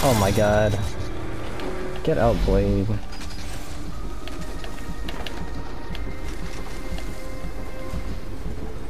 Oh my god. Get out, Blade.